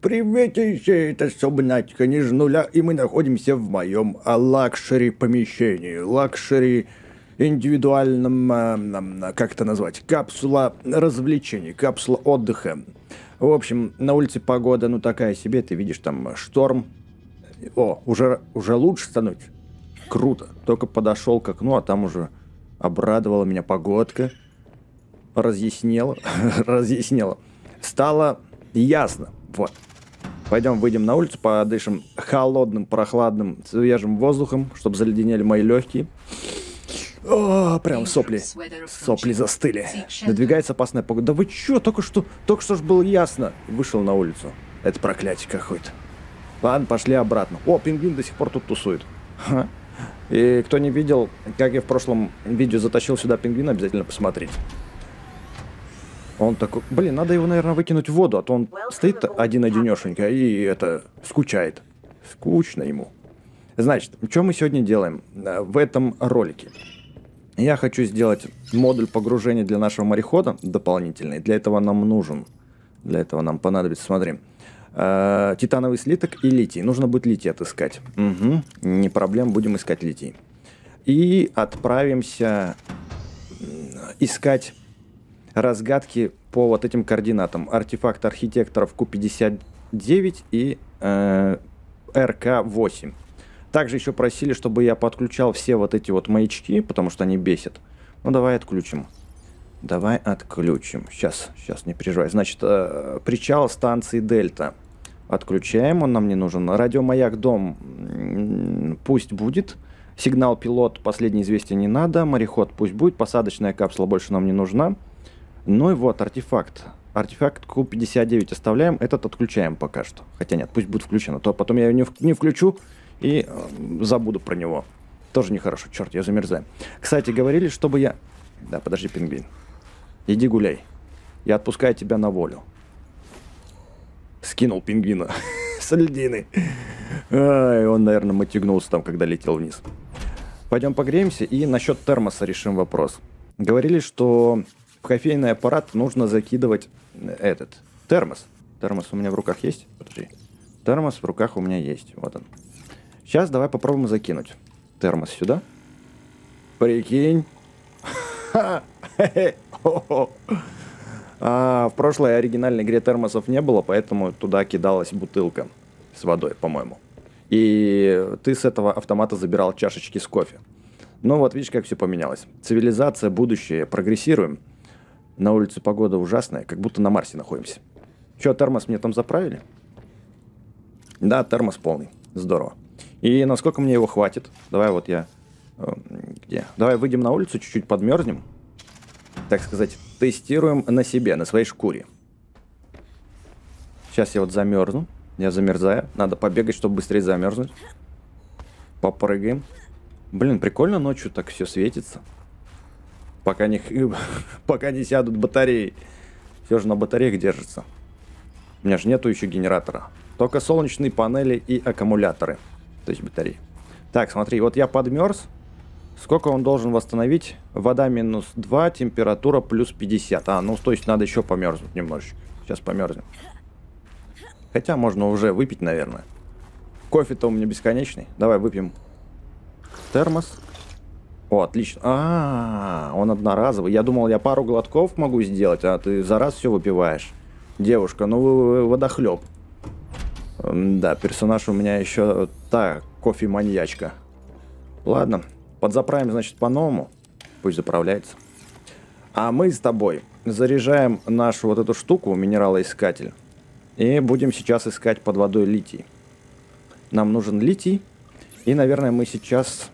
Приветище, это ниже нуля, и мы находимся в моем лакшери помещении. Лакшери индивидуальном, э, как это назвать, капсула развлечений, капсула отдыха. В общем, на улице погода, ну такая себе, ты видишь там шторм. О, уже, уже лучше становится. Круто. Только подошел к окну, а там уже обрадовала меня погодка. Разъяснела, разъяснела. Стало ясно. Вот. Пойдем выйдем на улицу, подышим холодным, прохладным, свежим воздухом, чтобы заледенели мои легкие. О, прям сопли. Сопли застыли. Надвигается опасная погода. Да вы чё, только что, только что ж было ясно. Вышел на улицу. Это проклятие какое-то. Ладно, пошли обратно. О, пингвин до сих пор тут тусует. Ха. И кто не видел, как я в прошлом видео затащил сюда пингвина, обязательно посмотрите. Он такой, блин, надо его, наверное, выкинуть в воду, а то он стоит один-одинешенько и это, скучает. Скучно ему. Значит, что мы сегодня делаем э, в этом ролике? Я хочу сделать модуль погружения для нашего морехода дополнительный. Для этого нам нужен, для этого нам понадобится, смотри, э, титановый слиток и литий. Нужно будет литий отыскать. Угу, не проблем, будем искать литий. И отправимся искать разгадки по вот этим координатам. Артефакт архитекторов Q59 и э, РК-8. Также еще просили, чтобы я подключал все вот эти вот маячки, потому что они бесят. Ну, давай отключим. Давай отключим. Сейчас, сейчас, не переживай. Значит, э, причал станции Дельта. Отключаем, он нам не нужен. Радиомаяк Дом пусть будет. Сигнал пилот, последнее известие не надо. Мореход пусть будет. Посадочная капсула больше нам не нужна. Ну и вот, артефакт. Артефакт Q59 оставляем, этот отключаем пока что. Хотя нет, пусть будет включен, а то потом я его не, включу и э, забуду про него. Тоже нехорошо, черт, я замерзаю. Кстати, говорили, чтобы я... Да, подожди, пингвин. Иди гуляй. Я отпускаю тебя на волю. Скинул пингвина с льдины. Ай, он, наверное, мотягнулся там, когда летел вниз. Пойдем погреемся и насчет термоса решим вопрос. Говорили, что в кофейный аппарат нужно закидывать этот термос. Термос у меня в руках есть? Подожди. Термос в руках у меня есть. Вот он. Сейчас давай попробуем закинуть термос сюда. Прикинь. А, в прошлой оригинальной игре термосов не было, поэтому туда кидалась бутылка с водой, по-моему. И ты с этого автомата забирал чашечки с кофе. Ну вот видишь, как все поменялось. Цивилизация, будущее, прогрессируем. На улице погода ужасная, как будто на Марсе находимся. Че, термос мне там заправили? Да, термос полный. Здорово. И насколько мне его хватит? Давай вот я... Э, где? Давай выйдем на улицу, чуть-чуть подмерзнем. Так сказать, тестируем на себе, на своей шкуре. Сейчас я вот замерзну. Я замерзаю. Надо побегать, чтобы быстрее замерзнуть. Попрыгаем. Блин, прикольно ночью так все светится пока не, пока не сядут батареи. Все же на батареях держится. У меня же нету еще генератора. Только солнечные панели и аккумуляторы. То есть батареи. Так, смотри, вот я подмерз. Сколько он должен восстановить? Вода минус 2, температура плюс 50. А, ну то есть надо еще померзнуть немножечко. Сейчас померзнем. Хотя можно уже выпить, наверное. Кофе-то у меня бесконечный. Давай выпьем термос. О, отлично. А, он одноразовый. Я думал, я пару глотков могу сделать, а ты за раз все выпиваешь. Девушка, ну вы водохлеб. Да, персонаж у меня еще та кофе-маньячка. Ладно, подзаправим, значит, по-новому. Пусть заправляется. А мы с тобой заряжаем нашу вот эту штуку, минералоискатель. И будем сейчас искать под водой литий. Нам нужен литий. И, наверное, мы сейчас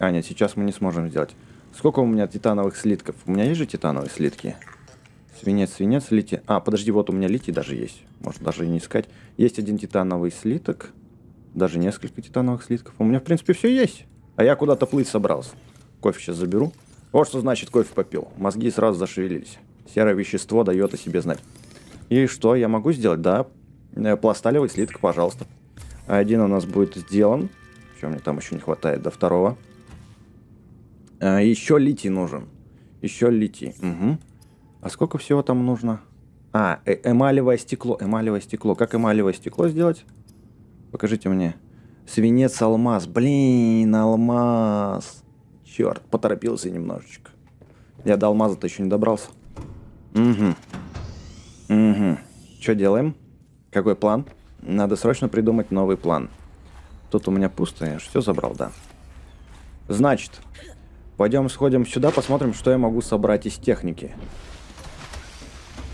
а, нет, сейчас мы не сможем сделать. Сколько у меня титановых слитков? У меня есть же титановые слитки? Свинец, свинец, литий. А, подожди, вот у меня литий даже есть. Может даже и не искать. Есть один титановый слиток. Даже несколько титановых слитков. У меня, в принципе, все есть. А я куда-то плыть собрался. Кофе сейчас заберу. Вот что значит кофе попил. Мозги сразу зашевелились. Серое вещество дает о себе знать. И что я могу сделать? Да, э, пласталевый слиток, пожалуйста. Один у нас будет сделан. Что мне там еще не хватает до второго. А, еще литий нужен. Еще литий. Угу. А сколько всего там нужно? А, э эмалевое стекло. Эмалевое стекло. Как эмалевое стекло сделать? Покажите мне. Свинец, алмаз. Блин, алмаз. Черт, поторопился немножечко. Я до алмаза-то еще не добрался. Угу. Угу. Что делаем? Какой план? Надо срочно придумать новый план. Тут у меня пусто, я все забрал, да. Значит, пойдем сходим сюда, посмотрим, что я могу собрать из техники.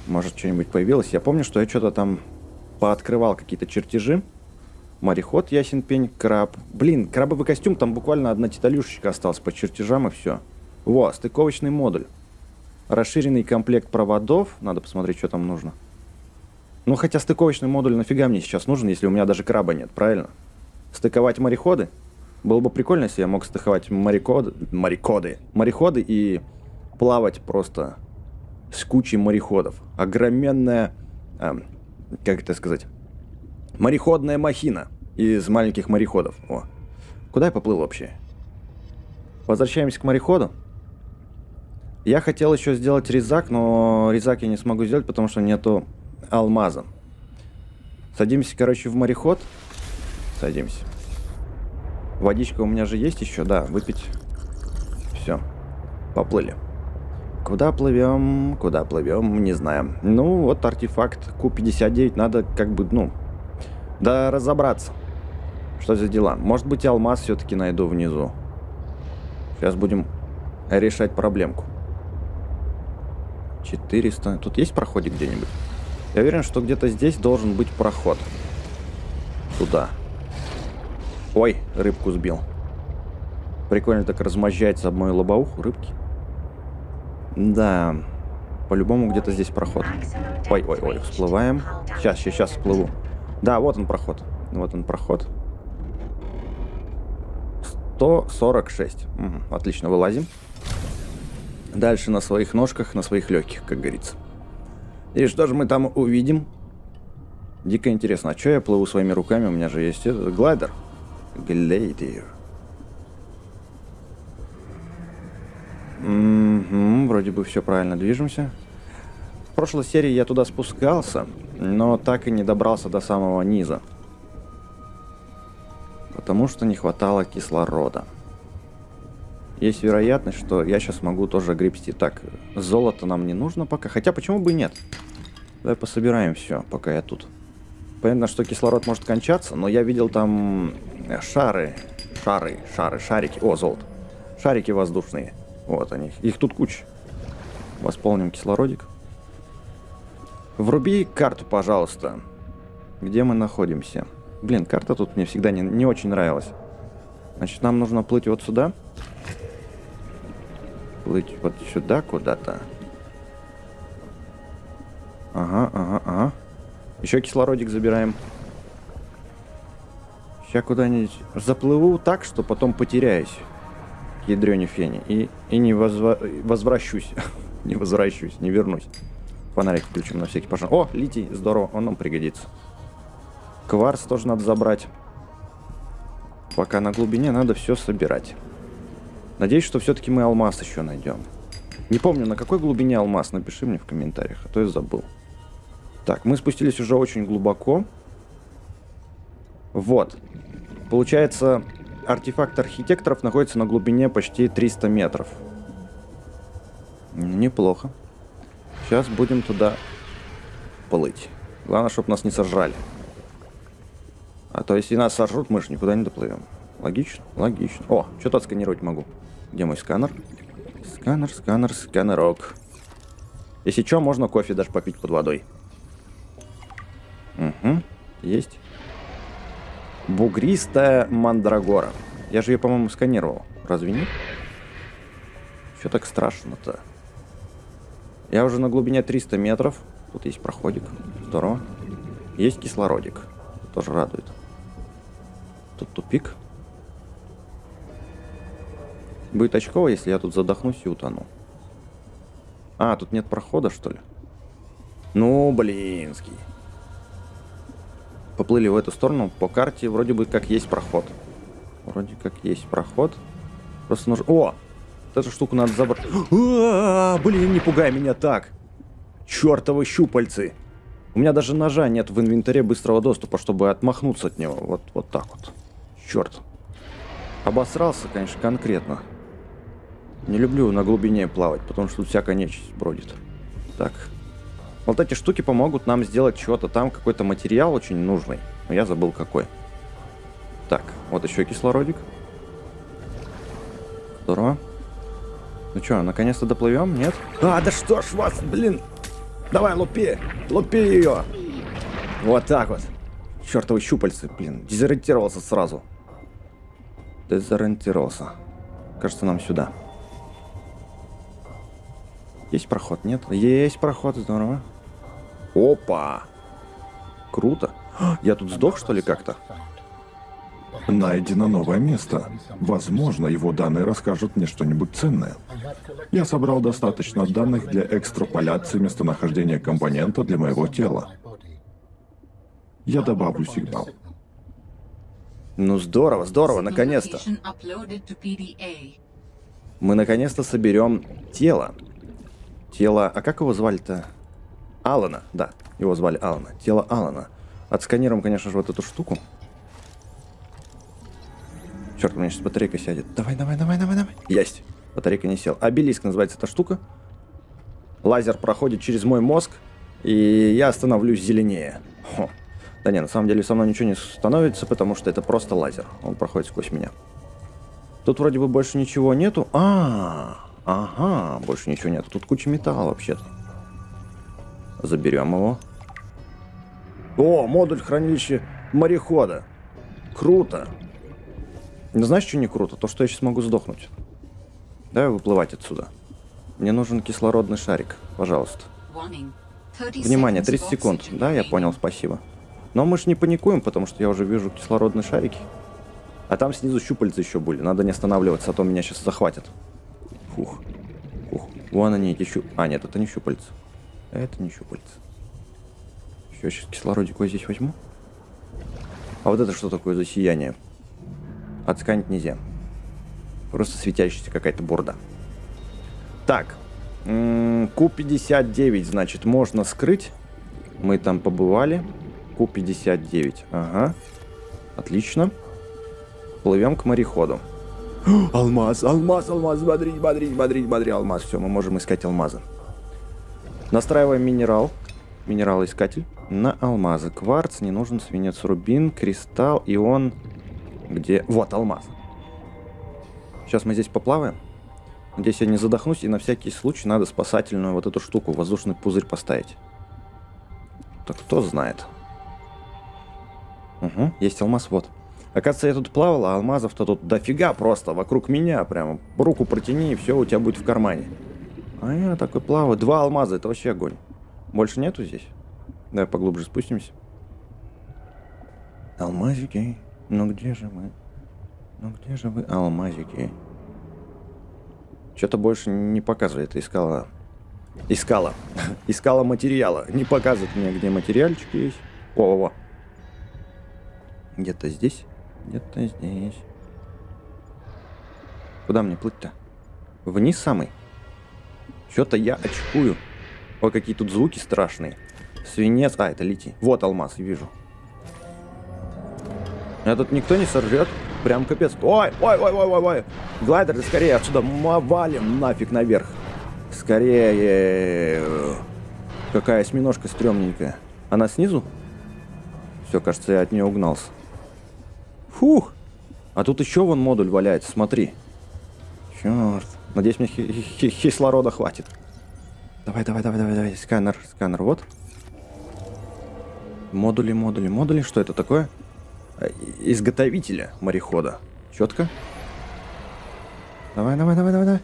Может, что-нибудь появилось. Я помню, что я что-то там пооткрывал какие-то чертежи. Мореход, ясен пень, краб. Блин, крабовый костюм, там буквально одна титалюшечка осталась по чертежам и все. Во, стыковочный модуль. Расширенный комплект проводов. Надо посмотреть, что там нужно. Ну, хотя стыковочный модуль нафига мне сейчас нужен, если у меня даже краба нет, правильно? Стыковать мореходы? Было бы прикольно, если я мог стыковать морекоды, мореходы, мореходы и плавать просто с кучей мореходов. Огроменная, э, как это сказать, мореходная махина из маленьких мореходов. О, куда я поплыл вообще? Возвращаемся к мореходу. Я хотел еще сделать резак, но резак я не смогу сделать, потому что нету алмаза. Садимся, короче, в мореход. Садимся. Водичка у меня же есть еще, да, выпить. Все. Поплыли. Куда плывем, куда плывем, не знаю. Ну, вот артефакт Q59, надо как бы, ну, да разобраться. Что за дела? Может быть, алмаз все-таки найду внизу. Сейчас будем решать проблемку. 400. Тут есть проходик где-нибудь? Я уверен, что где-то здесь должен быть проход. Туда. Ой, рыбку сбил. Прикольно так размозжать за мою лобоуху рыбки. Да, по-любому где-то здесь проход. Ой, ой, ой, всплываем. Сейчас, сейчас, сейчас всплыву. Да, вот он проход. Вот он проход. 146. Угу, отлично, вылазим. Дальше на своих ножках, на своих легких, как говорится. И что же мы там увидим? Дико интересно. А что я плыву своими руками? У меня же есть этот глайдер. Глейдер. Угу, вроде бы все правильно движемся. В прошлой серии я туда спускался, но так и не добрался до самого низа. Потому что не хватало кислорода. Есть вероятность, что я сейчас могу тоже гребсти. Так, золото нам не нужно пока. Хотя почему бы и нет? Давай пособираем все, пока я тут. Понятно, что кислород может кончаться, но я видел там шары, шары, шары, шарики. О, золото. Шарики воздушные. Вот они. Их тут куча. Восполним кислородик. Вруби карту, пожалуйста. Где мы находимся? Блин, карта тут мне всегда не, не очень нравилась. Значит, нам нужно плыть вот сюда. Плыть вот сюда куда-то. Ага, ага, ага. Еще кислородик забираем. Сейчас куда-нибудь заплыву так, что потом потеряюсь ядрене фени. И, и не возва возвращусь. не возвращусь, не вернусь. Фонарик включим на всякий пожар. О, литий, здорово, он нам пригодится. Кварц тоже надо забрать. Пока на глубине надо все собирать. Надеюсь, что все-таки мы алмаз еще найдем. Не помню, на какой глубине алмаз, напиши мне в комментариях, а то я забыл. Так, мы спустились уже очень глубоко. Вот. Получается, артефакт архитекторов находится на глубине почти 300 метров. Неплохо. Сейчас будем туда плыть. Главное, чтобы нас не сожрали. А то если нас сожрут, мы же никуда не доплывем. Логично? Логично. О, что-то отсканировать могу. Где мой сканер? Сканер, сканер, сканерок. Если что, можно кофе даже попить под водой. Угу, есть. Бугристая мандрагора. Я же ее, по-моему, сканировал. Разве нет? Что так страшно-то? Я уже на глубине 300 метров. Тут есть проходик. Здорово. Есть кислородик. Тоже радует. Тут тупик. Будет очково, если я тут задохнусь и утону. А, тут нет прохода, что ли? Ну, блинский. Поплыли в эту сторону. По карте вроде бы как есть проход. Вроде как есть проход. Просто нужно... О! Вот эту штуку надо забрать. А, блин, не пугай меня так. Чертовы щупальцы! У меня даже ножа нет в инвентаре быстрого доступа, чтобы отмахнуться от него. Вот, вот так вот. Черт. Обосрался, конечно, конкретно. Не люблю на глубине плавать, потому что тут всякая нечисть бродит. Так. Вот эти штуки помогут нам сделать что-то. Там какой-то материал очень нужный. Но я забыл какой. Так, вот еще кислородик. Здорово. Ну что, наконец-то доплывем? Нет? А, да что ж вас, блин! Давай, лупи! Лупи ее! Вот так вот. Чертовы щупальцы, блин. Дезориентировался сразу. Дезориентировался. Кажется, нам сюда. Есть проход, нет? Есть проход, здорово. Опа! Круто. Я тут сдох, что ли, как-то? Найдено новое место. Возможно, его данные расскажут мне что-нибудь ценное. Я собрал достаточно данных для экстраполяции местонахождения компонента для моего тела. Я добавлю сигнал. Ну здорово, здорово, наконец-то. Мы наконец-то соберем тело. Тело... А как его звали-то? Алана, да. Его звали Алана. Тело Алана. Отсканируем, конечно же, вот эту штуку. Черт, у меня сейчас батарейка сядет. Давай, давай, давай, давай, давай. Есть. Батарейка не сел. Обелиск называется эта штука. Лазер проходит через мой мозг, и я становлюсь зеленее. Хо. Да не, на самом деле со мной ничего не становится, потому что это просто лазер. Он проходит сквозь меня. Тут вроде бы больше ничего нету. А, ага, больше ничего нету. Тут куча металла вообще-то. Заберем его. О, модуль хранилища морехода. Круто. Не знаешь, что не круто? То, что я сейчас могу сдохнуть. Давай выплывать отсюда. Мне нужен кислородный шарик, пожалуйста. Внимание, 30 секунд. Да, я понял, спасибо. Но мы же не паникуем, потому что я уже вижу кислородные шарики. А там снизу щупальца еще были. Надо не останавливаться, а то меня сейчас захватят. Фух. Фух. Вон они, эти щуп... А, нет, это не щупальца. Это не щупальца. Еще сейчас кислородик вот здесь возьму. А вот это что такое за сияние? Отсканить нельзя. Просто светящаяся какая-то борда. Так. Q59, значит, можно скрыть. Мы там побывали. Q59. Ага. Отлично. Плывем к мореходу. Алмаз, алмаз, алмаз, бодрить, бодрить, бодрить, бодрить, алмаз. Все, мы можем искать алмазы. Настраиваем минерал. Минерал-искатель. На алмазы. Кварц, не нужен свинец, рубин, кристалл, ион. Где? Вот алмаз. Сейчас мы здесь поплаваем. Надеюсь, я не задохнусь, и на всякий случай надо спасательную вот эту штуку, воздушный пузырь поставить. Так кто знает. Угу, есть алмаз, вот. Оказывается, я тут плавал, а алмазов-то тут дофига просто, вокруг меня прямо. Руку протяни, и все у тебя будет в кармане. А я такой плаваю. Два алмаза, это вообще огонь. Больше нету здесь? Давай поглубже спустимся. Алмазики. Ну где же мы? Ну где же вы, алмазики? Что-то больше не показывает. Искала. Искала. Искала материала. Не показывает мне, где материальчики есть. О, о, о. Где-то здесь. Где-то здесь. Куда мне плыть-то? Вниз самый. Что-то я очкую. Ой, какие тут звуки страшные. Свинец. А, это лети. Вот алмаз, вижу. Тут никто не сорвет. Прям капец. Ой, ой, ой, ой, ой, ой. Глайдер, скорее отсюда валим нафиг наверх. Скорее. Какая осьминожка стрёмненькая. Она снизу? Все, кажется, я от нее угнался. Фух. А тут еще вон модуль валяется, смотри. Черт. Надеюсь, мне кислорода хватит. Давай, давай, давай, давай, давай. Сканер, сканер, вот. Модули, модули, модули. Что это такое? Э, изготовителя морехода. Четко? Давай, давай, давай, давай, давай.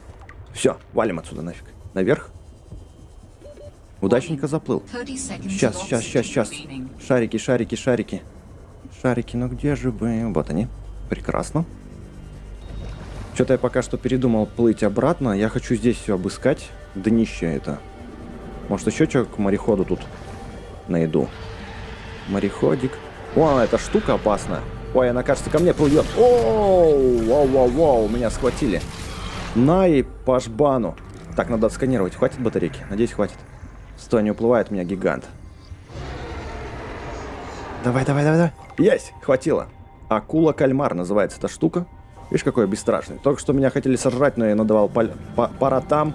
Все, валим отсюда нафиг. Наверх. Удачненько заплыл. Сейчас, сейчас, сейчас, сейчас. Шарики, шарики, шарики. Шарики, ну где же вы? Вот они. Прекрасно. Что-то я пока что передумал плыть обратно. Я хочу здесь все обыскать. Днище это. Может еще что к мореходу тут найду. Мореходик. О, эта штука опасная. Ой, она, кажется, ко мне плывет. Оу, воу, воу, воу, меня схватили. На и по жбану. Так, надо отсканировать. Хватит батарейки? Надеюсь, хватит. Стой, не уплывает меня гигант. Давай, давай, давай, давай. Есть, хватило. Акула-кальмар называется эта штука. Видишь, какой я бесстрашный. Только что меня хотели сожрать, но я надавал пал по паратам.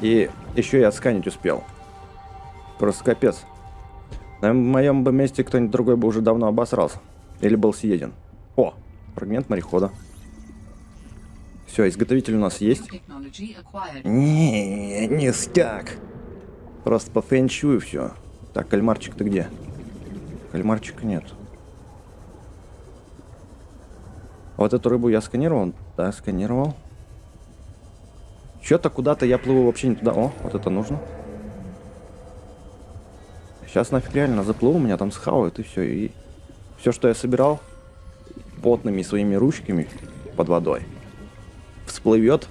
И еще и отсканить успел. Просто капец. На моем бы месте кто-нибудь другой бы уже давно обосрался. Или был съеден. О, фрагмент морехода. Все, изготовитель у нас есть. Не, не стяг. Просто по фэнчу и все. Так, кальмарчик-то где? Кальмарчика нет. Вот эту рыбу я сканировал? Да, сканировал. Что-то куда-то я плыву вообще не туда. О, вот это нужно. Сейчас нафиг реально заплыву, меня там схавают и все. И все, что я собирал потными своими ручками под водой, всплывет.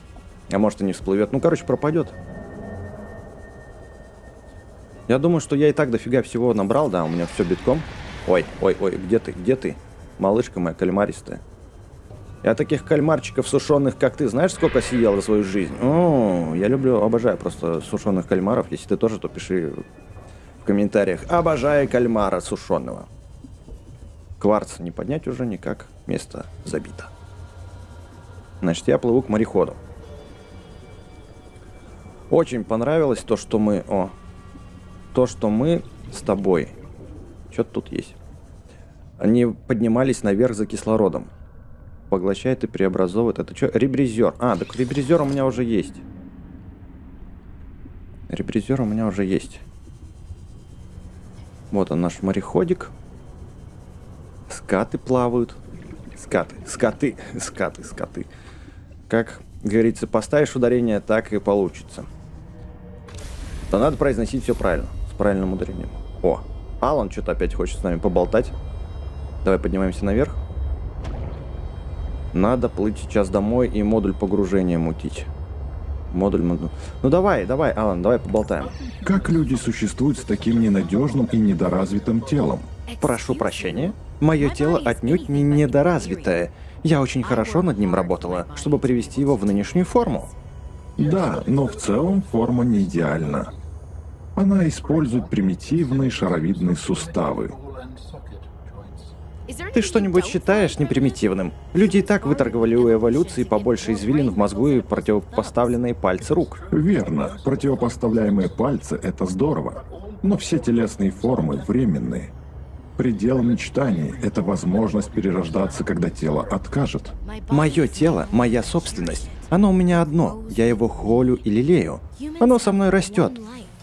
А может и не всплывет. Ну, короче, пропадет. Я думаю, что я и так дофига всего набрал, да, у меня все битком. Ой, ой, ой, где ты, где ты? Малышка моя кальмаристая. Я таких кальмарчиков сушеных, как ты, знаешь, сколько съел за свою жизнь? О, я люблю, обожаю просто сушеных кальмаров. Если ты тоже, то пиши в комментариях. Обожаю кальмара сушеного. Кварц не поднять уже никак. Место забито. Значит, я плыву к мореходу. Очень понравилось то, что мы... О, то, что мы с тобой... Что-то тут есть. Они поднимались наверх за кислородом. Поглощает и преобразовывает. Это что? Ребризер. А, так ребризер у меня уже есть. Ребризер у меня уже есть. Вот он наш мореходик. Скаты плавают. Скаты, скаты, скаты, скаты. Как говорится, поставишь ударение, так и получится. То надо произносить все правильно, с правильным ударением. О, Алан что-то опять хочет с нами поболтать. Давай поднимаемся наверх. Надо плыть сейчас домой и модуль погружения мутить. Модуль, модуль. Ну давай, давай, Алан, давай поболтаем. Как люди существуют с таким ненадежным и недоразвитым телом? Прошу прощения. Мое тело отнюдь не недоразвитое. Я очень хорошо над ним работала, чтобы привести его в нынешнюю форму. Да, но в целом форма не идеальна. Она использует примитивные шаровидные суставы. Ты что-нибудь считаешь непримитивным? Люди и так выторговали у эволюции побольше извилин в мозгу и противопоставленные пальцы рук. Верно, противопоставляемые пальцы — это здорово. Но все телесные формы временные. Предел мечтаний — это возможность перерождаться, когда тело откажет. Мое тело — моя собственность. Оно у меня одно. Я его холю и лелею. Оно со мной растет.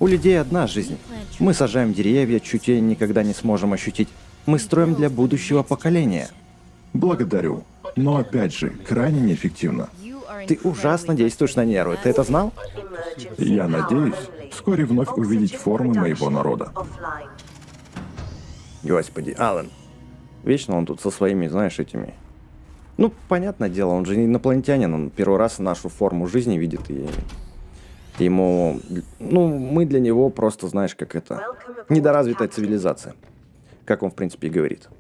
У людей одна жизнь. Мы сажаем деревья, чутей никогда не сможем ощутить. Мы строим для будущего поколения. Благодарю. Но опять же, крайне неэффективно. Ты ужасно действуешь на нервы. Ты это знал? Я надеюсь вскоре вновь увидеть формы моего народа. Господи, Алан. Вечно он тут со своими, знаешь, этими... Ну, понятное дело, он же не инопланетянин, он первый раз нашу форму жизни видит, и ему... Ну, мы для него просто, знаешь, как это... Недоразвитая цивилизация. Как он, в принципе, и говорит.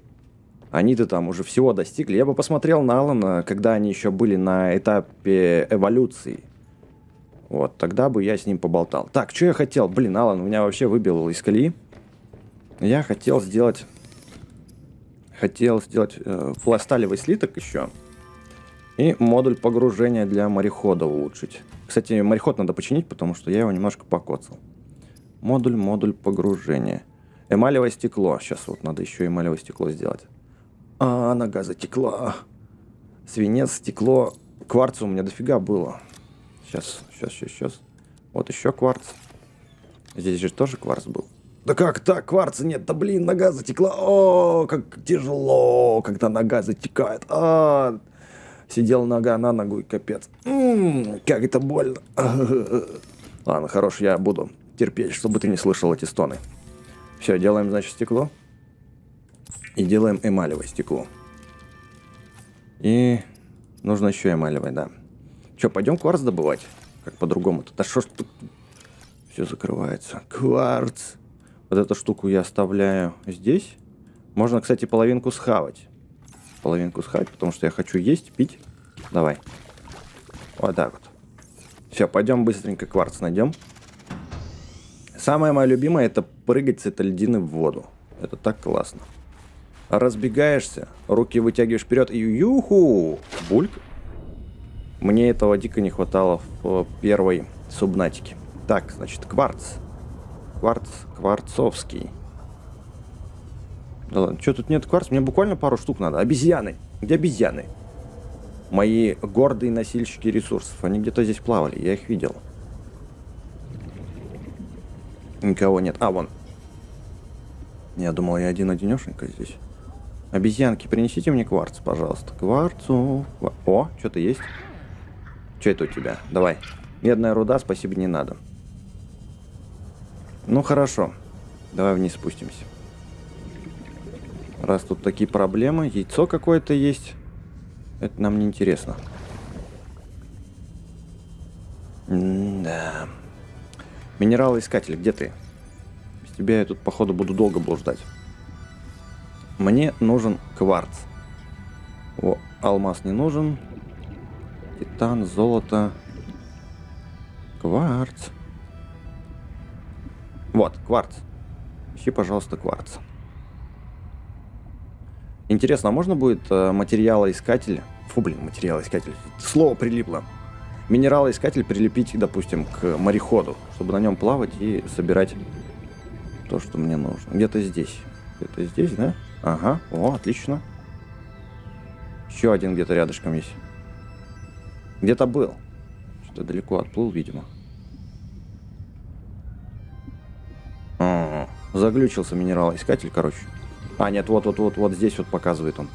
Они-то там уже всего достигли. Я бы посмотрел на Алана, когда они еще были на этапе эволюции. Вот, тогда бы я с ним поболтал. Так, что я хотел? Блин, Алан меня вообще выбил из колеи. Я хотел сделать... Хотел сделать э, пласталевый слиток еще. И модуль погружения для морехода улучшить. Кстати, мореход надо починить, потому что я его немножко покоцал. Модуль, модуль погружения. Эмалевое стекло. Сейчас вот надо еще эмалевое стекло сделать. А, нога затекла. Свинец, стекло. Кварца у меня дофига было. Сейчас, сейчас, сейчас, сейчас. Вот еще кварц. Здесь же тоже кварц был. Да как так? Кварца нет. Да блин, нога затекла. О, как тяжело, когда нога затекает. А, сидел нога на ногу и капец. М-м, как это больно. Ладно, хорош, я буду терпеть, чтобы ты не слышал эти стоны. Все, делаем, значит, стекло. И делаем эмалевое стекло. И нужно еще эмалевое, да. Че, пойдем кварц добывать? Как по-другому-то? Да что ж тут все закрывается? Кварц. Вот эту штуку я оставляю здесь. Можно, кстати, половинку схавать. Половинку схавать, потому что я хочу есть, пить. Давай. Вот так вот. Все, пойдем быстренько кварц найдем. Самое мое любимое это прыгать с этой льдины в воду. Это так классно. Разбегаешься, руки вытягиваешь вперед и юху! Бульк. Мне этого дико не хватало в первой субнатике. Так, значит, кварц. Кварц, кварцовский. Да ладно, что тут нет кварц? Мне буквально пару штук надо. Обезьяны. Где обезьяны? Мои гордые носильщики ресурсов. Они где-то здесь плавали. Я их видел. Никого нет. А, вон. Я думал, я один-одинешенько здесь. Обезьянки, принесите мне кварц, пожалуйста. Кварцу. О, что-то есть. Что это у тебя? Давай. Медная руда, спасибо, не надо. Ну, хорошо. Давай вниз спустимся. Раз тут такие проблемы, яйцо какое-то есть. Это нам не интересно. да. Минералоискатель, где ты? Без тебя я тут, походу, буду долго блуждать. Мне нужен кварц. О, алмаз не нужен. Титан, золото. Кварц. Вот, кварц. Ищи, пожалуйста, кварц. Интересно, а можно будет э, материалоискатель... Фу, блин, материалоискатель. Слово прилипло. Минералоискатель прилепить, допустим, к мореходу, чтобы на нем плавать и собирать то, что мне нужно. Где-то здесь. Где-то здесь, да? Ага, о, отлично. Еще один где-то рядышком есть. Где-то был. Что-то далеко отплыл, видимо. А, заглючился минералоискатель, короче. А, нет, вот-вот-вот, вот здесь вот показывает он.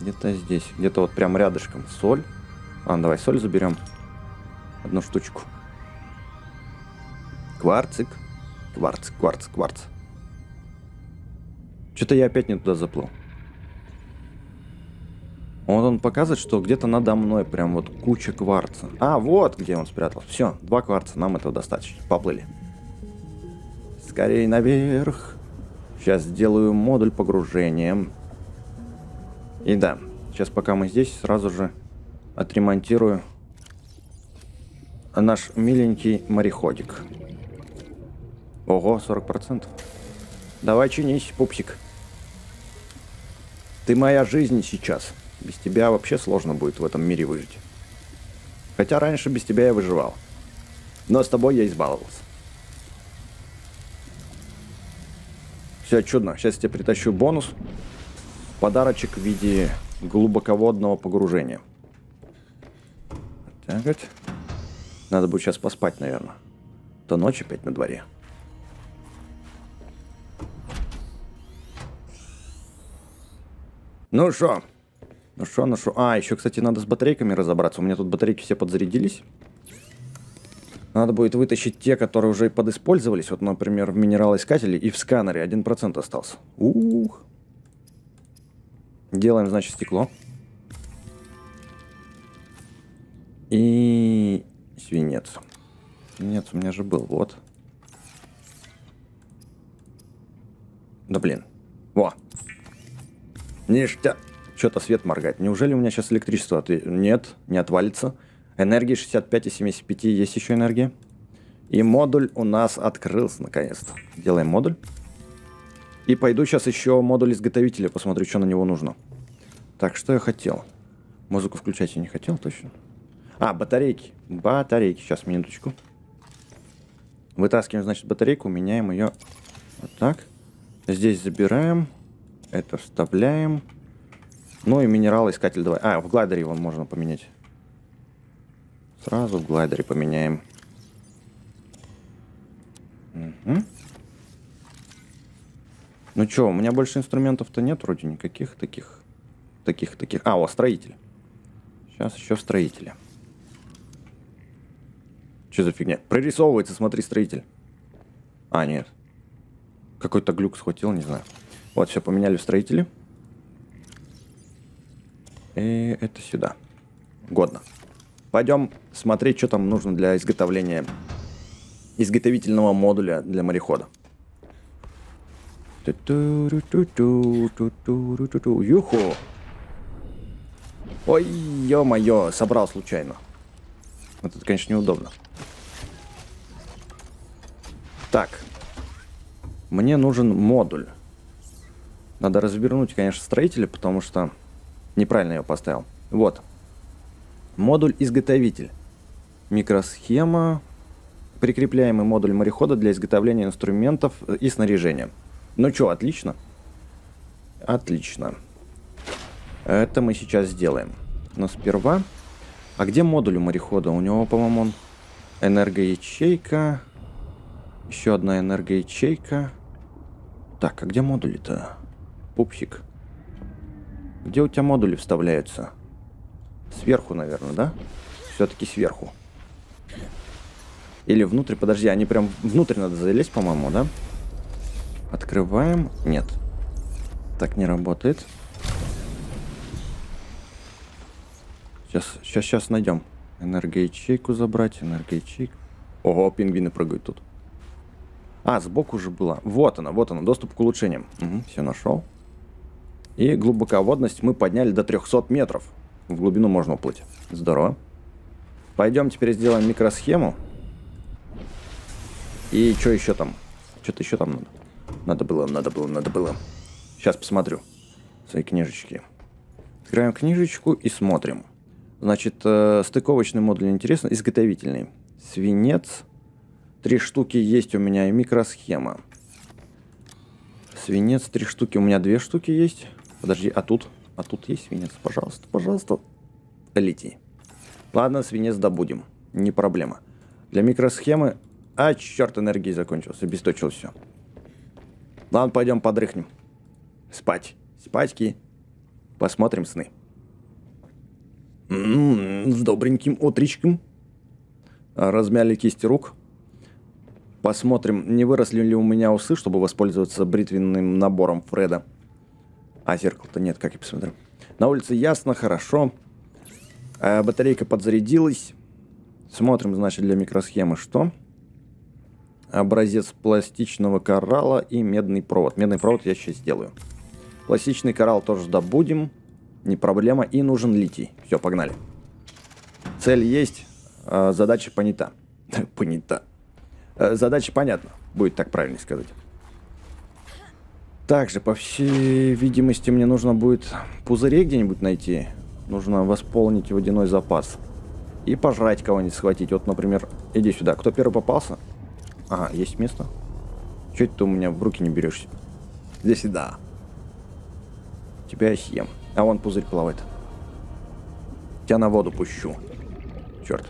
Где-то здесь, где-то вот прям рядышком. Соль. А, давай соль заберем. Одну штучку. Кварцик. Кварц, кварц, кварц. Что-то я опять не туда заплыл. Вот он показывает, что где-то надо мной прям вот куча кварца. А, вот где он спрятал. Все, два кварца, нам этого достаточно. Поплыли. Скорее наверх. Сейчас сделаю модуль погружения. И да, сейчас пока мы здесь, сразу же отремонтирую наш миленький мореходик. Ого, 40%. Давай чинись, пупсик. Ты моя жизнь сейчас. Без тебя вообще сложно будет в этом мире выжить. Хотя раньше без тебя я выживал. Но с тобой я избаловался. Все чудно. Сейчас я тебе притащу бонус. Подарочек в виде глубоководного погружения. Так вот. Надо будет сейчас поспать, наверное. То ночь опять на дворе. Ну что? Ну что, ну что? А, еще, кстати, надо с батарейками разобраться. У меня тут батарейки все подзарядились. Надо будет вытащить те, которые уже подиспользовались. Вот, например, в минералоискателе и в сканере 1% остался. Ух. Делаем, значит, стекло. И свинец. Свинец у меня же был, вот. Да блин. Во. Ништяк. Что-то свет моргает. Неужели у меня сейчас электричество? От... Нет, не отвалится. Энергии 65 и 75 есть еще энергия. И модуль у нас открылся наконец-то. Делаем модуль. И пойду сейчас еще модуль изготовителя, посмотрю, что на него нужно. Так, что я хотел? Музыку включать я не хотел точно. А, батарейки. Батарейки. Сейчас, минуточку. Вытаскиваем, значит, батарейку, меняем ее вот так. Здесь забираем. Это вставляем. Ну и минерал искатель давай. А, в гладере его можно поменять. Сразу в глайдере поменяем. Угу. Ну чё, у меня больше инструментов-то нет вроде никаких таких. Таких, таких. А, о, строитель. Сейчас еще строители. Что за фигня? Прорисовывается, смотри, строитель. А, нет. Какой-то глюк схватил, не знаю. Вот, все, поменяли в строители. И это сюда. Годно. Пойдем смотреть, что там нужно для изготовления изготовительного модуля для морехода. Юху! Ой, ё-моё, собрал случайно. Это, конечно, неудобно. Так. Мне нужен модуль. Надо развернуть, конечно, строителя, потому что неправильно его поставил. Вот. Модуль изготовитель. Микросхема. Прикрепляемый модуль морехода для изготовления инструментов и снаряжения. Ну что, отлично. Отлично. Это мы сейчас сделаем. Но сперва... А где модуль у морехода? У него, по-моему, он... Энергоячейка. Еще одна энергоячейка. Так, а где модули-то? Пупсик. Где у тебя модули вставляются? Сверху, наверное, да? Все-таки сверху. Или внутрь, подожди, они прям внутрь надо залезть, по-моему, да? Открываем. Нет. Так не работает. Сейчас, сейчас, сейчас найдем. Энергоячейку забрать, энергоячейку. Ого, пингвины прыгают тут. А, сбоку уже была. Вот она, вот она, доступ к улучшениям. Угу, все нашел. И глубоководность мы подняли до 300 метров. В глубину можно уплыть. Здорово. Пойдем теперь сделаем микросхему. И что еще там? Что-то еще там надо. Надо было, надо было, надо было. Сейчас посмотрю. Свои книжечки. Открываем книжечку и смотрим. Значит, э, стыковочный модуль интересно. Изготовительный. Свинец. Три штуки есть у меня и микросхема. Свинец, три штуки. У меня две штуки есть. Подожди, а тут? А тут есть свинец? Пожалуйста, пожалуйста. Лети. Ладно, свинец добудем. Не проблема. Для микросхемы... А, черт, энергии закончился. Обесточил все. Ладно, пойдем подрыхнем. Спать. Спатьки. Посмотрим сны. М-м, с добреньким утречком. Размяли кисти рук. Посмотрим, не выросли ли у меня усы, чтобы воспользоваться бритвенным набором Фреда. А зеркала-то нет, как я посмотрю. На улице ясно, хорошо. А батарейка подзарядилась. Смотрим, значит, для микросхемы что? Образец пластичного коралла и медный провод. Медный провод я сейчас сделаю. Пластичный коралл тоже добудем. Не проблема. И нужен литий. Все, погнали. Цель есть. А задача понята. понята. Э, задача понятна. Будет так правильно сказать. Также, по всей видимости, мне нужно будет пузырей где-нибудь найти. Нужно восполнить водяной запас. И пожрать кого-нибудь схватить. Вот, например, иди сюда. Кто первый попался? Ага, есть место. Че ты у меня в руки не берешься? Здесь и да. Тебя я съем. А вон пузырь плавает. Тебя на воду пущу. Черт.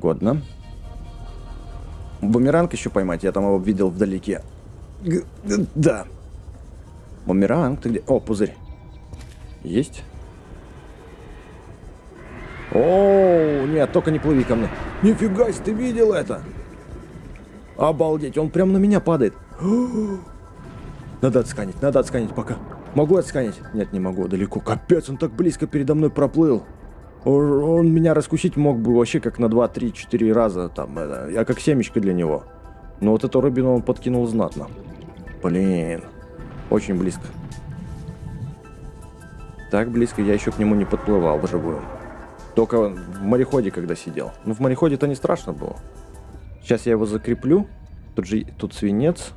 Годно. Бумеранг еще поймать, я там его видел вдалеке. Да. Бумеранг, ты где? О, пузырь. Есть? О, нет, только не плыви ко мне. Нифига себе, ты видел это? Обалдеть, он прям на меня падает. Надо отсканить, надо отсканить пока. Могу отсканить? Нет, не могу, далеко. Капец, он так близко передо мной проплыл. Он меня раскусить мог бы вообще как на 2, 3, 4 раза. Там, это, я как семечко для него. Но вот эту рыбину он подкинул знатно. Блин. Очень близко. Так близко я еще к нему не подплывал вживую. Только в мореходе, когда сидел. Ну, в мореходе-то не страшно было. Сейчас я его закреплю. Тут же тут свинец.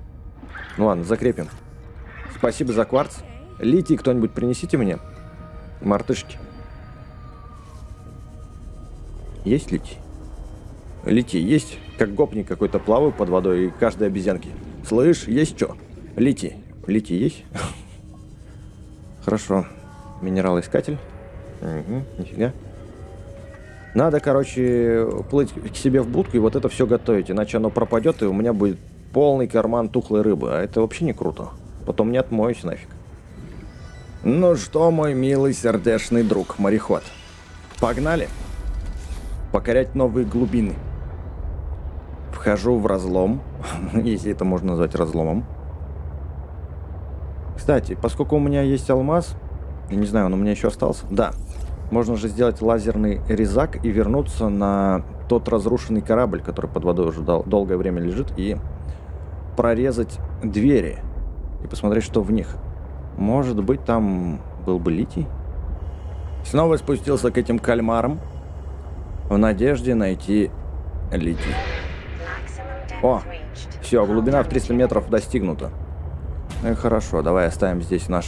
Ну ладно, закрепим. Спасибо за кварц. Литий кто-нибудь принесите мне. Мартышки. Есть литий? Литий есть? Как гопник какой-то плаваю под водой и каждой обезьянки. Слышь, есть что? Литий. Литий есть? Хорошо. Минерал-искатель. Угу, нифига. Надо, короче, плыть к себе в будку и вот это все готовить, иначе оно пропадет, и у меня будет полный карман тухлой рыбы, а это вообще не круто. Потом не отмоюсь нафиг. Ну что, мой милый сердечный друг, мореход, погнали? Покорять новые глубины. Вхожу в разлом, если это можно назвать разломом. Кстати, поскольку у меня есть алмаз, я не знаю, он у меня еще остался. Да, можно же сделать лазерный резак и вернуться на тот разрушенный корабль, который под водой уже дол долгое время лежит, и прорезать двери и посмотреть, что в них. Может быть, там был бы литий? Снова спустился к этим кальмарам, в надежде найти Лити. О, Все, глубина в 300 метров достигнута. Ну хорошо, давай оставим здесь наш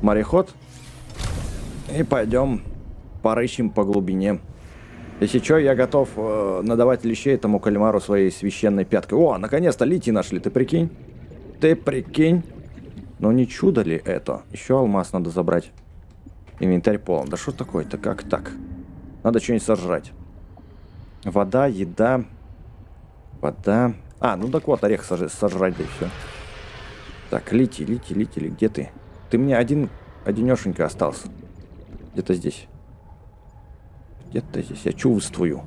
мореход. И пойдем порыщем по глубине. Если что, я готов э, надавать лещей этому кальмару своей священной пяткой. О, наконец-то литий нашли, ты прикинь? Ты прикинь? Но не чудо ли это? Еще алмаз надо забрать. Инвентарь полон. Да что такое-то? Как так? Надо что-нибудь сожрать. Вода, еда. Вода. А, ну так вот, орех сож... сожрать, да и все. Так, лити, лити, лити, где ты? Ты мне один, одинешенько остался. Где-то здесь. Где-то здесь. Я чувствую.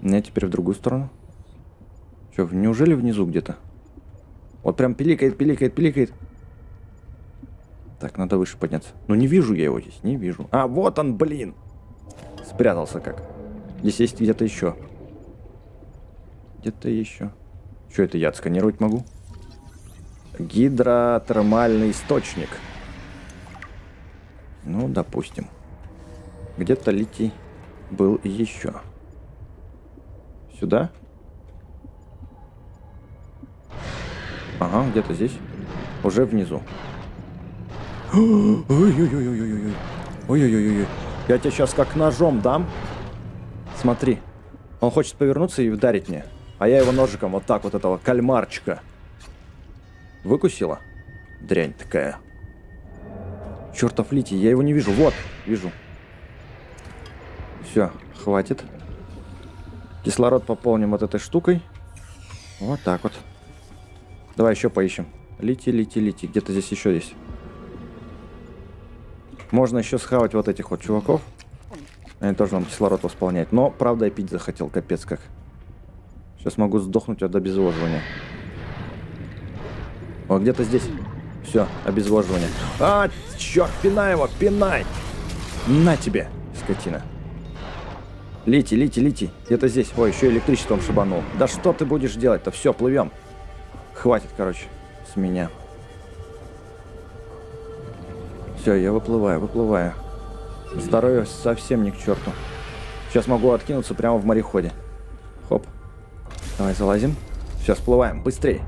Мне теперь в другую сторону. Че, неужели внизу где-то? Вот прям пиликает, пиликает, пиликает. Так, надо выше подняться. Ну не вижу я его здесь, не вижу. А, вот он, блин. Спрятался как. Здесь есть где-то еще. Где-то еще. Что это я отсканировать могу? Гидротермальный источник. Ну, допустим. Где-то литий был еще. Сюда? Ага, где-то здесь. Уже внизу. Ой-ой-ой-ой-ой-ой. Ой-ой-ой-ой. Я тебе сейчас как ножом дам. Смотри. Он хочет повернуться и ударить мне. А я его ножиком вот так вот этого кальмарчика. Выкусила? Дрянь такая. Чертов литий, я его не вижу. Вот, вижу. Все, хватит. Кислород пополним вот этой штукой. Вот так вот. Давай еще поищем. Лити, лити, лити. Где-то здесь еще есть. Можно еще схавать вот этих вот чуваков. Они тоже нам кислород восполняют. Но, правда, я пить захотел, капец как. Сейчас могу сдохнуть от обезвоживания. Вот где-то здесь. Все, обезвоживание. А, черт, пинай его, пинай! На тебе, скотина. Лити, лити, лити. Где-то здесь. Ой, еще электричеством шибанул. Да что ты будешь делать-то? Все, плывем. Хватит, короче, с меня. Все, я выплываю, выплываю. Здоровье совсем не к черту. Сейчас могу откинуться прямо в мореходе. Хоп. Давай залазим. Все, всплываем. Быстрей.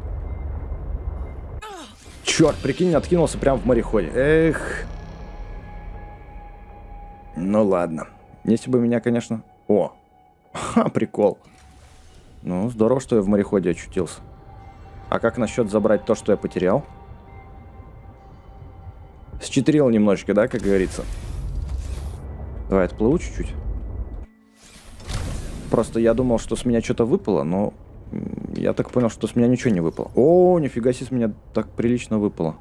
Черт, прикинь, откинулся прямо в мореходе. Эх. Ну ладно. Если бы меня, конечно... О! Ха, прикол. Ну, здорово, что я в мореходе очутился. А как насчет забрать то, что я потерял? Счетрил немножечко, да, как говорится? Давай отплыву чуть-чуть. Просто я думал, что с меня что-то выпало, но я так понял, что с меня ничего не выпало. О, нифига себе, с меня так прилично выпало.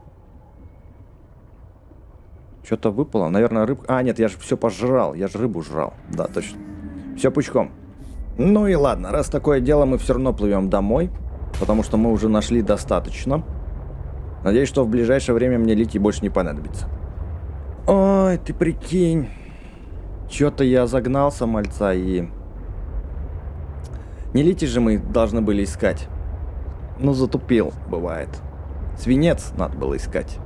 Что-то выпало. Наверное, рыб... А, нет, я же все пожрал. Я же рыбу жрал. Да, точно. Все пучком. Ну и ладно, раз такое дело, мы все равно плывем домой. Потому что мы уже нашли достаточно. Надеюсь, что в ближайшее время мне литий больше не понадобится. Ой, ты прикинь. Что-то я загнался, мальца, и... Не литий же мы должны были искать. Ну, затупил, бывает. Свинец надо было искать.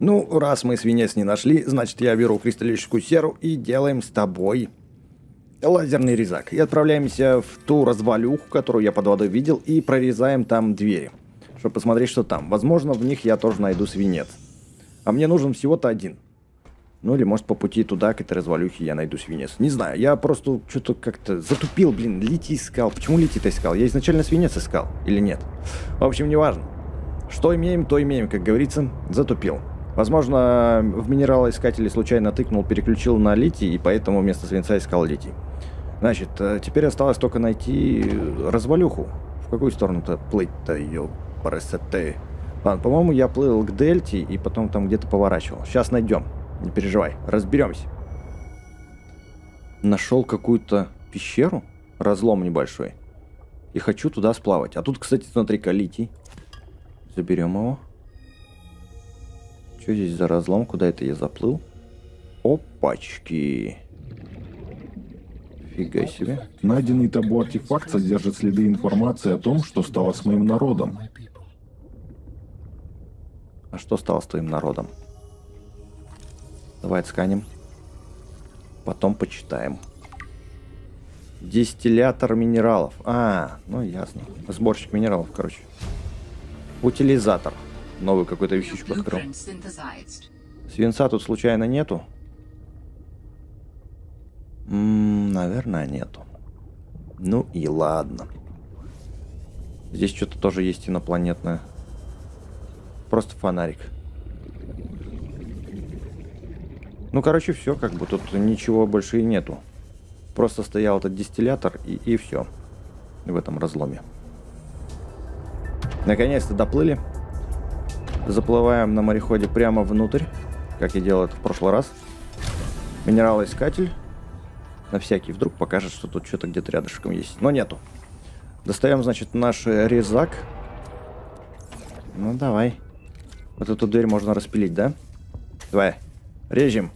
Ну, раз мы свинец не нашли, значит, я беру кристаллическую серу и делаем с тобой лазерный резак. И отправляемся в ту развалюху, которую я под водой видел, и прорезаем там двери, чтобы посмотреть, что там. Возможно, в них я тоже найду свинец. А мне нужен всего-то один. Ну или может по пути туда, к этой развалюхе, я найду свинец. Не знаю, я просто что-то как-то затупил, блин, литий искал. Почему литий-то искал? Я изначально свинец искал или нет? В общем, неважно. Что имеем, то имеем, как говорится, затупил. Возможно, в минералоискателе случайно тыкнул, переключил на литий, и поэтому вместо свинца искал литий. Значит, э, теперь осталось только найти развалюху. В какую сторону-то плыть-то ее, парасеты? Ладно, по-моему, я плыл к дельте и потом там где-то поворачивал. Сейчас найдем. Не переживай, разберемся. Нашел какую-то пещеру, разлом небольшой. И хочу туда сплавать. А тут, кстати, смотри-ка, литий. Заберем его. Что здесь за разлом? Куда это я заплыл? Опачки. Фига себе. Найденный тобой артефакт содержит следы информации о том, что стало с моим народом. А что стало с твоим народом? Давай отсканем. Потом почитаем. Дистиллятор минералов. А, ну ясно. Сборщик минералов, короче. Утилизатор. Новый какой-то вещичку открыл. Свинца тут случайно нету? М -м, наверное, нету. Ну и ладно. Здесь что-то тоже есть инопланетное. Просто фонарик. Ну, короче, все, как бы тут ничего больше и нету. Просто стоял этот дистиллятор и, и все. В этом разломе. Наконец-то доплыли. Заплываем на мореходе прямо внутрь, как я делал это в прошлый раз. Минералоискатель. На всякий вдруг покажет, что тут что-то где-то рядышком есть. Но нету. Достаем, значит, наш резак. Ну, давай. Вот эту дверь можно распилить, да? Давай. Режем.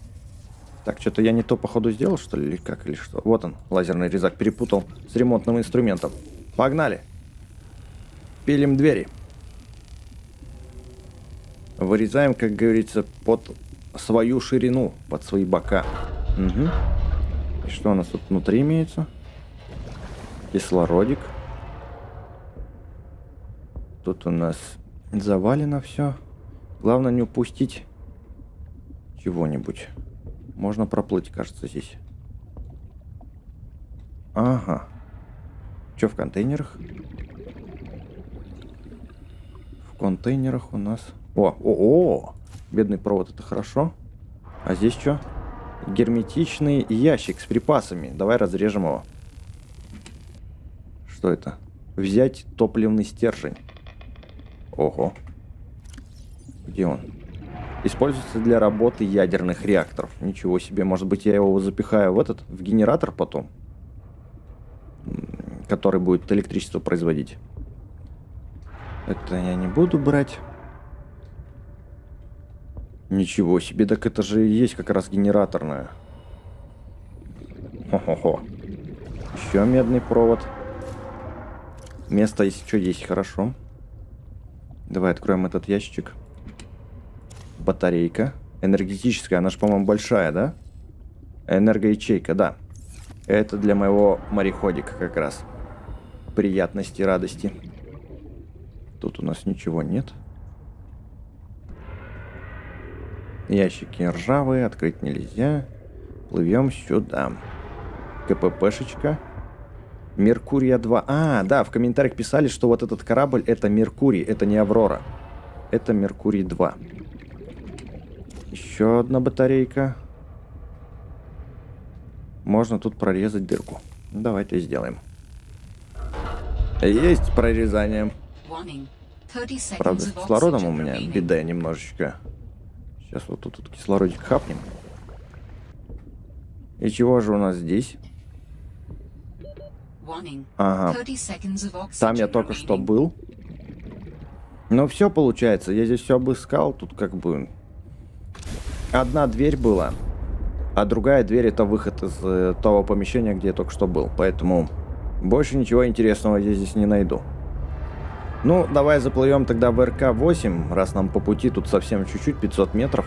Так, что-то я не то, походу, сделал, что ли, или как, или что? Вот он, лазерный резак, перепутал с ремонтным инструментом. Погнали. Пилим двери. Вырезаем, как говорится, под свою ширину, под свои бока. Угу. И что у нас тут внутри имеется? Кислородик. Тут у нас завалено все. Главное не упустить чего-нибудь. Можно проплыть, кажется, здесь. Ага. Что в контейнерах? В контейнерах у нас... О, о, о! Бедный провод, это хорошо. А здесь что? Герметичный ящик с припасами. Давай разрежем его. Что это? Взять топливный стержень. Ого. Где он? Используется для работы ядерных реакторов. Ничего себе, может быть я его запихаю в этот, в генератор потом, который будет электричество производить. Это я не буду брать. Ничего себе, так это же и есть как раз генераторная. Хо-хо-хо. Еще медный провод. Место, если что, есть, хорошо. Давай откроем этот ящичек батарейка. Энергетическая, она же, по-моему, большая, да? Энергоячейка, да. Это для моего мореходика как раз. Приятности, радости. Тут у нас ничего нет. Ящики ржавые, открыть нельзя. Плывем сюда. КППшечка. Меркурия 2. А, да, в комментариях писали, что вот этот корабль это Меркурий, это не Аврора. Это Меркурий 2. Еще одна батарейка. Можно тут прорезать дырку. Давайте сделаем. Есть прорезание. Правда, с кислородом у меня беда немножечко. Сейчас вот тут, тут кислородик хапнем. И чего же у нас здесь? Ага. Там я только что был. Ну все получается, я здесь все обыскал, тут как бы одна дверь была, а другая дверь это выход из э, того помещения, где я только что был. Поэтому больше ничего интересного я здесь не найду. Ну, давай заплывем тогда в РК-8, раз нам по пути тут совсем чуть-чуть, 500 метров.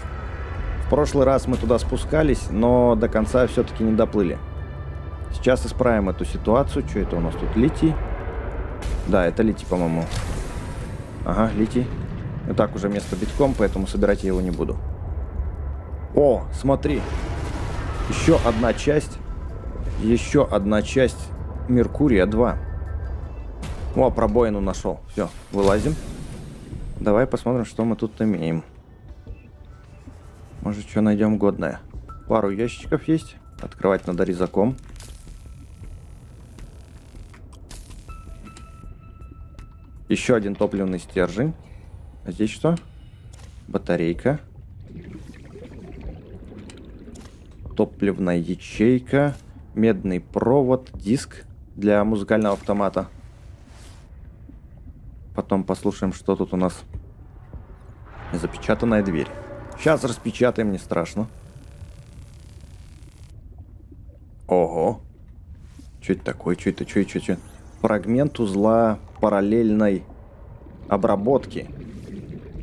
В прошлый раз мы туда спускались, но до конца все-таки не доплыли. Сейчас исправим эту ситуацию. Что это у нас тут? Литий? Да, это литий, по-моему. Ага, литий. И так уже место битком, поэтому собирать я его не буду. О, смотри. Еще одна часть. Еще одна часть Меркурия 2. О, пробоину нашел. Все, вылазим. Давай посмотрим, что мы тут имеем. Может, что найдем годное. Пару ящичков есть. Открывать надо резаком. Еще один топливный стержень. А здесь что? Батарейка. Топливная ячейка, медный провод, диск для музыкального автомата. Потом послушаем, что тут у нас. Запечатанная дверь. Сейчас распечатаем, не страшно. Ого. Что это такое? Что это? Что это? Что это? Фрагмент узла параллельной обработки.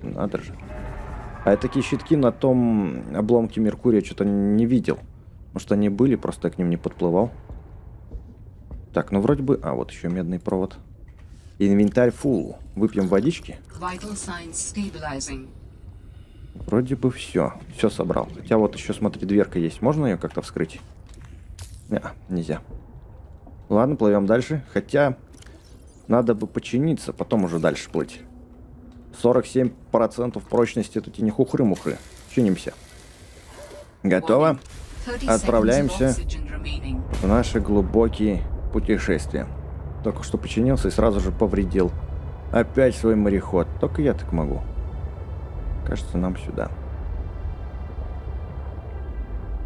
Надо же. А я такие щитки на том обломке Меркурия что-то не видел. Может, они были, просто я к ним не подплывал. Так, ну вроде бы... А, вот еще медный провод. Инвентарь full. Выпьем водички. Вроде бы все. Все собрал. Хотя вот еще, смотри, дверка есть. Можно ее как-то вскрыть? Не, нельзя. Ладно, плывем дальше. Хотя надо бы починиться, потом уже дальше плыть. 47% прочности и не хухры-мухры. Чинимся. Готово. Отправляемся в наши глубокие путешествия. Только что починился и сразу же повредил. Опять свой мореход. Только я так могу. Кажется, нам сюда.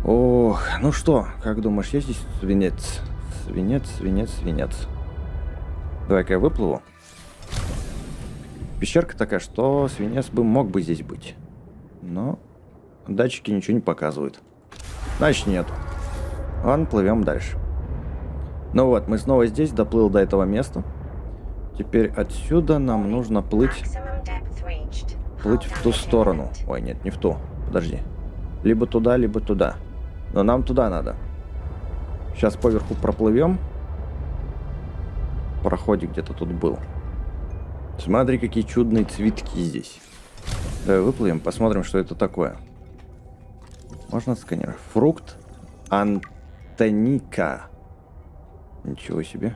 Ох, ну что, как думаешь, есть здесь свинец? Свинец, свинец, свинец. Давай-ка я выплыву. Пещерка такая, что свинец бы мог бы здесь быть. Но датчики ничего не показывают. Значит, нет. Ладно, плывем дальше. Ну вот, мы снова здесь, доплыл до этого места. Теперь отсюда нам нужно плыть... Плыть в ту сторону. Ой, нет, не в ту. Подожди. Либо туда, либо туда. Но нам туда надо. Сейчас поверху проплывем. Проходик где-то тут был. Смотри, какие чудные цветки здесь. Давай выплывем, посмотрим, что это такое. Можно сканировать. Фрукт Антоника. Ничего себе.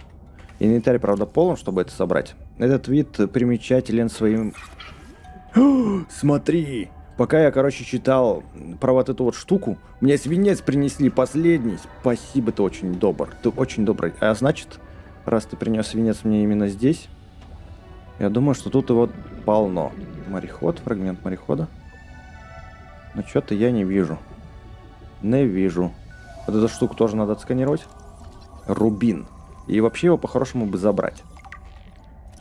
Инвентарь, правда, полон, чтобы это собрать. Этот вид примечателен своим... смотри! Пока я, короче, читал про вот эту вот штуку, мне свинец принесли последний. Спасибо, ты очень добр. Ты очень добрый. А значит, раз ты принес свинец мне именно здесь, я думаю, что тут его полно. Мореход, фрагмент морехода. Но что-то я не вижу. Не вижу. Вот эту штуку тоже надо отсканировать. Рубин. И вообще его по-хорошему бы забрать.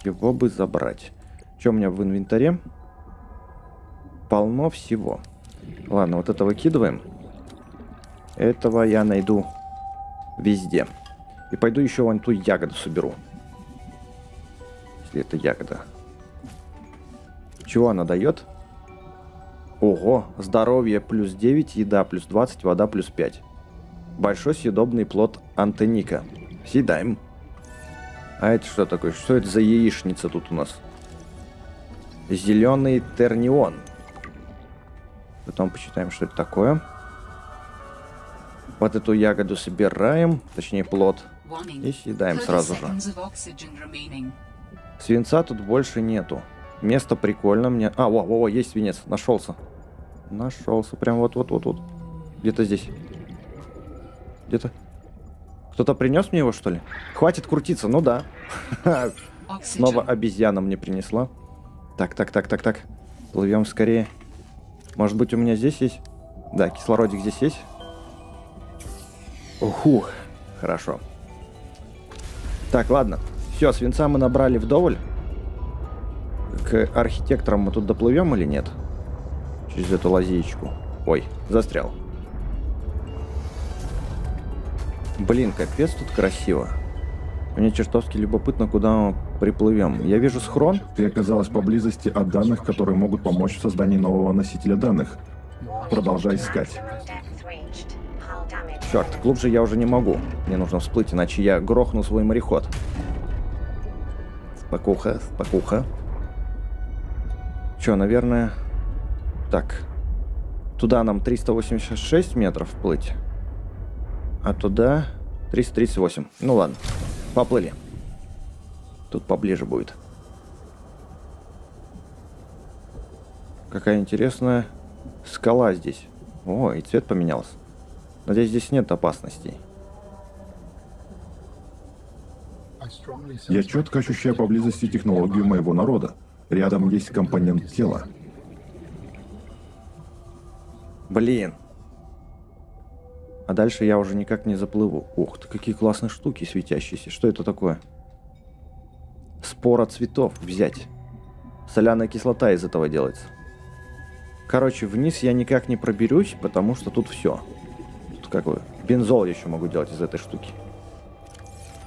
Его бы забрать. Что у меня в инвентаре? Полно всего. Ладно, вот это выкидываем. Этого я найду везде. И пойду еще вон ту ягоду соберу. Если это ягода. Чего она дает? Ого, здоровье плюс 9, еда плюс 20, вода плюс 5. Большой съедобный плод антеника. Съедаем. А это что такое? Что это за яичница тут у нас? Зеленый тернион. Потом почитаем, что это такое. Вот эту ягоду собираем, точнее плод, и съедаем сразу же. Свинца тут больше нету. Место прикольно мне. А, во, во, во, есть свинец, нашелся. Нашелся, прям вот-вот-вот-вот. Где-то здесь. Где-то. Кто-то принес мне его, что ли? Хватит крутиться, ну да. Снова обезьяна мне принесла. Так, так, так, так, так. Плывем скорее. Может быть, у меня здесь есть? Да, кислородик здесь есть. Уху, хорошо. Так, ладно. Все, свинца мы набрали вдоволь. К архитекторам мы тут доплывем или нет? Через эту лазеечку. Ой, застрял. Блин, капец тут красиво. Мне чертовски любопытно, куда мы приплывем. Я вижу схрон. Ты оказалась поблизости от данных, которые могут помочь в создании нового носителя данных. Продолжай искать. Черт, глубже я уже не могу. Мне нужно всплыть, иначе я грохну свой мореход. Спокуха, спокуха. Че, наверное... Так. Туда нам 386 метров плыть. А туда 338. Ну ладно. Поплыли. Тут поближе будет. Какая интересная скала здесь. О, и цвет поменялся. Надеюсь, здесь нет опасностей. Я четко ощущаю поблизости технологию моего народа. Рядом есть компонент тела. Блин, а дальше я уже никак не заплыву. Ух ты, какие классные штуки светящиеся. Что это такое? Спора цветов взять. Соляная кислота из этого делается. Короче, вниз я никак не проберусь, потому что тут все. Тут как бензол я еще могу делать из этой штуки.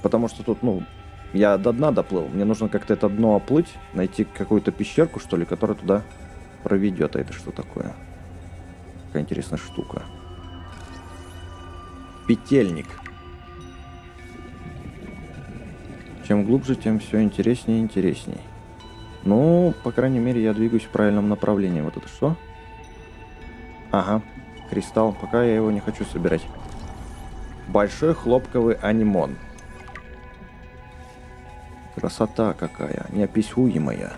Потому что тут, ну, я до дна доплыл. Мне нужно как-то это дно оплыть, найти какую-то пещерку, что ли, которая туда проведет. А это что такое? Какая интересная штука. Петельник. Чем глубже, тем все интереснее и интересней. Ну, по крайней мере, я двигаюсь в правильном направлении. Вот это что? Ага, кристалл. Пока я его не хочу собирать. Большой хлопковый анимон. Красота какая, неописуемая.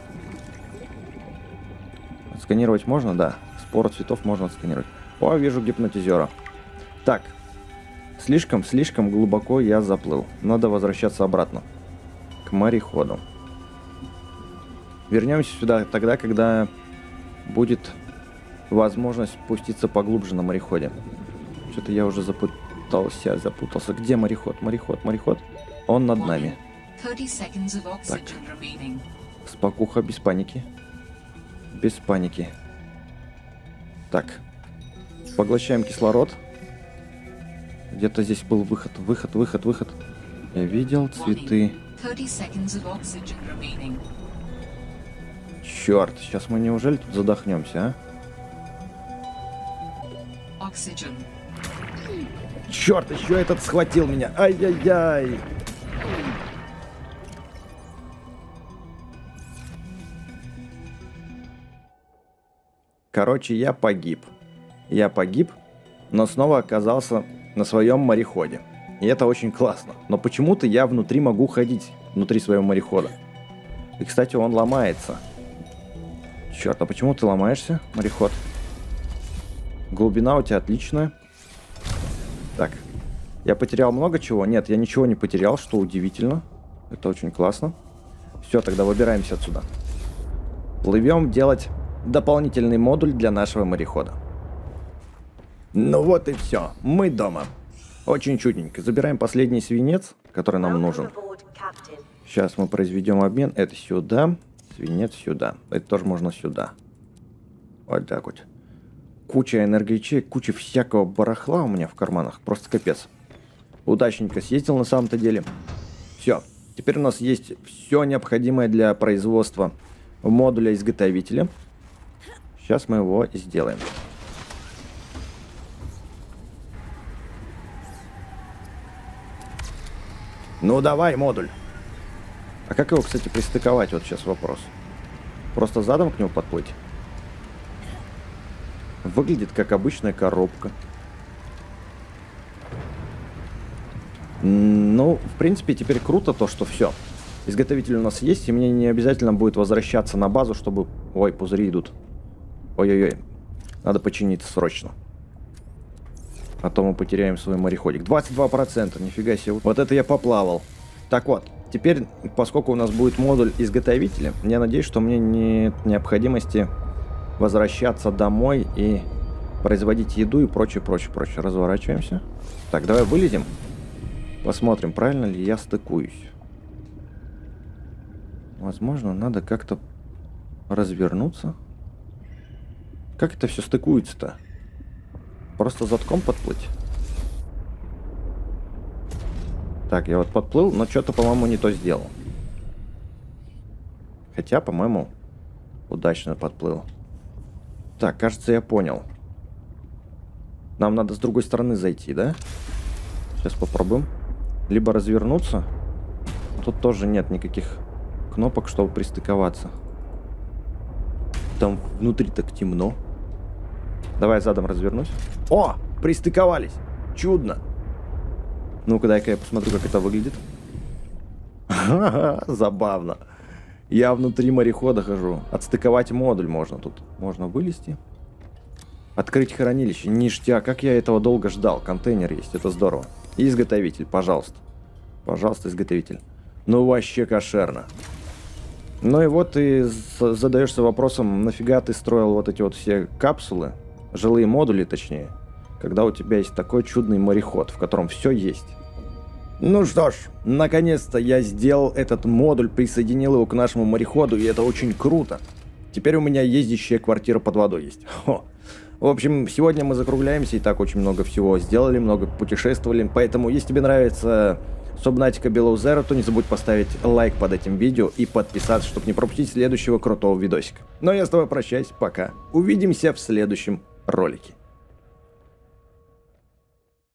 Отсканировать можно? Да. Спор цветов можно отсканировать. О, вижу гипнотизера. Так. Слишком, слишком глубоко я заплыл. Надо возвращаться обратно. К мореходу. Вернемся сюда тогда, когда будет возможность спуститься поглубже на мореходе. Что-то я уже запутался, запутался. Где мореход? Мореход, мореход. Он над нами. Так. Спокуха, без паники. Без паники. Так. Поглощаем кислород. Где-то здесь был выход, выход, выход, выход. Я видел цветы. Черт, сейчас мы неужели тут задохнемся, а? Черт, еще этот схватил меня. Ай-яй-яй. Короче, я погиб. Я погиб, но снова оказался на своем мореходе. И это очень классно. Но почему-то я внутри могу ходить, внутри своего морехода. И, кстати, он ломается. Черт, а почему ты ломаешься, мореход? Глубина у тебя отличная. Так. Я потерял много чего? Нет, я ничего не потерял, что удивительно. Это очень классно. Все, тогда выбираемся отсюда. Плывем делать дополнительный модуль для нашего морехода. Ну вот и все, мы дома. Очень чудненько. Забираем последний свинец, который нам нужен. Сейчас мы произведем обмен. Это сюда, свинец сюда. Это тоже можно сюда. Вот так вот. Куча энергоячеек, куча всякого барахла у меня в карманах. Просто капец. Удачненько съездил на самом-то деле. Все. Теперь у нас есть все необходимое для производства модуля изготовителя. Сейчас мы его сделаем. Ну давай, модуль. А как его, кстати, пристыковать? Вот сейчас вопрос. Просто задом к нему подплыть? Выглядит как обычная коробка. Ну, в принципе, теперь круто то, что все. Изготовитель у нас есть, и мне не обязательно будет возвращаться на базу, чтобы... Ой, пузыри идут. Ой-ой-ой. Надо починиться срочно. А то мы потеряем свой мореходик. 22%, нифига себе. Вот это я поплавал. Так вот, теперь, поскольку у нас будет модуль изготовителя, я надеюсь, что мне нет необходимости возвращаться домой и производить еду и прочее, прочее, прочее. Разворачиваемся. Так, давай вылезем. Посмотрим, правильно ли я стыкуюсь. Возможно, надо как-то развернуться. Как это все стыкуется-то? Просто затком подплыть? Так, я вот подплыл, но что-то, по-моему, не то сделал. Хотя, по-моему, удачно подплыл. Так, кажется, я понял. Нам надо с другой стороны зайти, да? Сейчас попробуем. Либо развернуться. Тут тоже нет никаких кнопок, чтобы пристыковаться. Там внутри так темно. Давай задом развернусь. О, пристыковались. Чудно. Ну-ка, дай-ка я посмотрю, как это выглядит. Забавно. Я внутри морехода хожу. Отстыковать модуль можно тут. Можно вылезти. Открыть хранилище. Ништяк. Как я этого долго ждал. Контейнер есть. Это здорово. И изготовитель, пожалуйста. Пожалуйста, изготовитель. Ну, вообще кошерно. Ну и вот ты задаешься вопросом, нафига ты строил вот эти вот все капсулы, жилые модули точнее, когда у тебя есть такой чудный мореход, в котором все есть. Ну что ж, наконец-то я сделал этот модуль, присоединил его к нашему мореходу, и это очень круто. Теперь у меня ездящая квартира под водой есть. Хо. В общем, сегодня мы закругляемся и так очень много всего сделали, много путешествовали. Поэтому, если тебе нравится Subnautica Below Zero, то не забудь поставить лайк под этим видео и подписаться, чтобы не пропустить следующего крутого видосика. Ну, я с тобой прощаюсь, пока. Увидимся в следующем ролике.